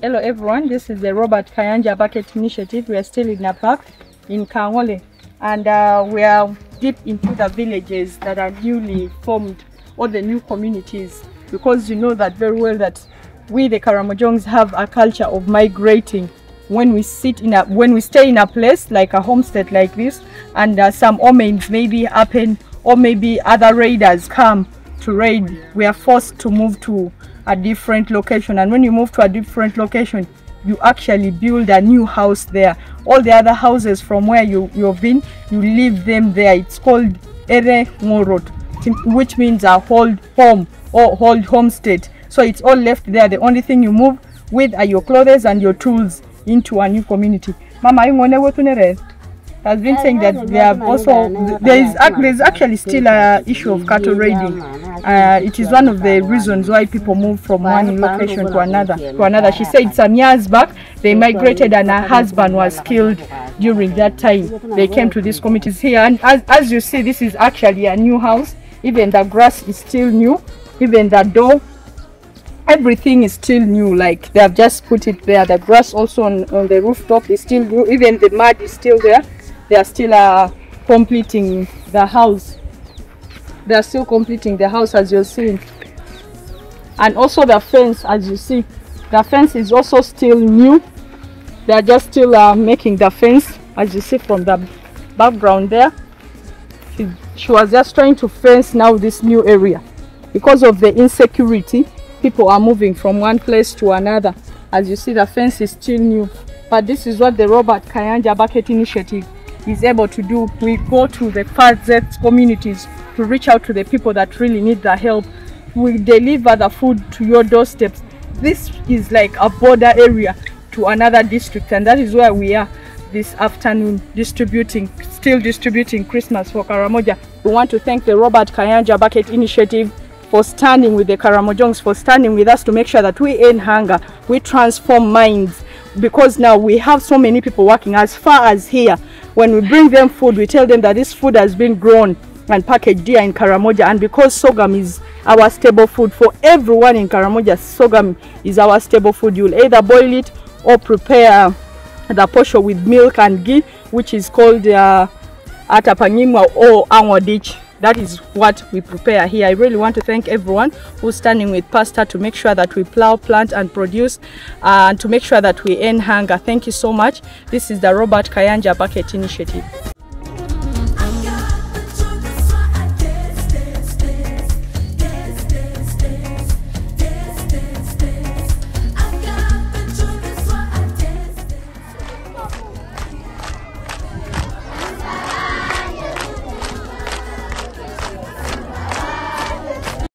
Hello everyone, this is the Robert Kayanja Bucket Initiative. We are still in Napak in Kangole and uh, we are deep into the villages that are newly formed or the new communities because you know that very well that we the Karamojongs have a culture of migrating when we sit in a when we stay in a place like a homestead like this and uh, some omens maybe happen or maybe other raiders come to raid we are forced to move to a different location. And when you move to a different location you actually build a new house there. All the other houses from where you you've been you leave them there. It's called ere morot which means a hold home or hold homestead. So it's all left there. The only thing you move with are your clothes and your tools into a new community. Mama has been saying that there are also there is there is actually still a issue of cattle raiding uh, it is one of the reasons why people move from one location to another to another. She said some years back they migrated and her husband was killed during that time. They came to these communities here. And as, as you see this is actually a new house. Even the grass is still new. Even the door everything is still new. Like they have just put it there. The grass also on, on the rooftop is still new. Even the mud is still there. They are still uh, completing the house they are still completing the house as you're seeing. And also the fence as you see the fence is also still new. They are just still uh, making the fence as you see from the background there. She, she was just trying to fence now this new area. Because of the insecurity people are moving from one place to another. As you see the fence is still new. But this is what the robert kayanja bucket initiative is able to do. We go to the farthest communities to reach out to the people that really need the help we deliver the food to your doorsteps this is like a border area to another district and that is where we are this afternoon distributing still distributing christmas for karamoja we want to thank the robert kayanja bucket initiative for standing with the Karamojongs, for standing with us to make sure that we end hunger, we transform minds. Because now we have so many people working as far as here. When we bring them food, we tell them that this food has been grown and packaged here in Karamoja. And because sorghum is our staple food for everyone in Karamoja, sorghum is our staple food. You'll either boil it or prepare the posho with milk and ghee, which is called uh, atapanyimwa or angwadich that is what we prepare here. I really want to thank everyone who's standing with pastor to make sure that we plow plant and produce uh, and to make sure that we end hunger. Thank you so much. This is the robert kayanja bucket initiative